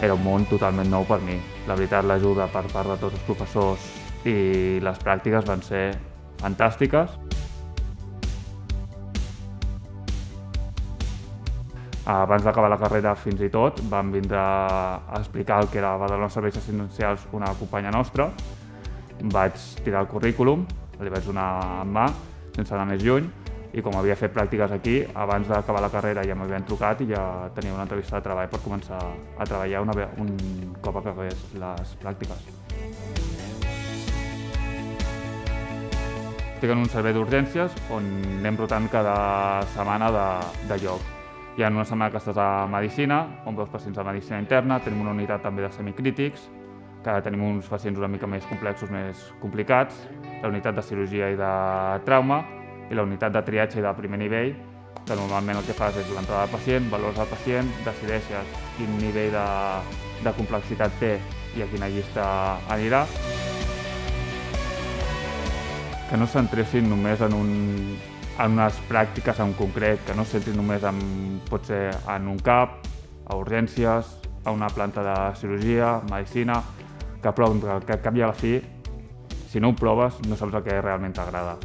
era un món totalment nou per mi. La veritat, l'ajuda per part de tots els professors i les pràctiques van ser fantàstiques. Abans d'acabar la carrera, fins i tot, vam vindre a explicar el que era Badalona Serveis Essencials una companya nostra. Vaig tirar el currículum, li vaig donar en mà, sense anar més lluny, i com havia fet pràctiques aquí, abans d'acabar la carrera ja m'havien trucat i ja tenia una entrevista de treball per començar a treballar una, un cop acabés les pràctiques. Estic en un servei d'urgències on anem rotant cada setmana de, de lloc. Hi ha una setmana que estàs a Medicina, on veus pacients de Medicina interna, tenim una unitat també de semicrítics, que tenim uns pacients una mica més complexos, més complicats, la unitat de cirurgia i de trauma, i la unitat de triatge de primer nivell, que normalment el que fas és l'entrada del pacient, valors del pacient, decideixes quin nivell de, de complexitat té i a quina llista anirà. Que no s'entressin només en un, en unes pràctiques en concret, que no es centrin només en, pot ser en un CAP, a urgències, a una planta de cirurgia, medicina, que, però, que al cap i a la fi, si no ho proves, no saps el que realment t'agrada.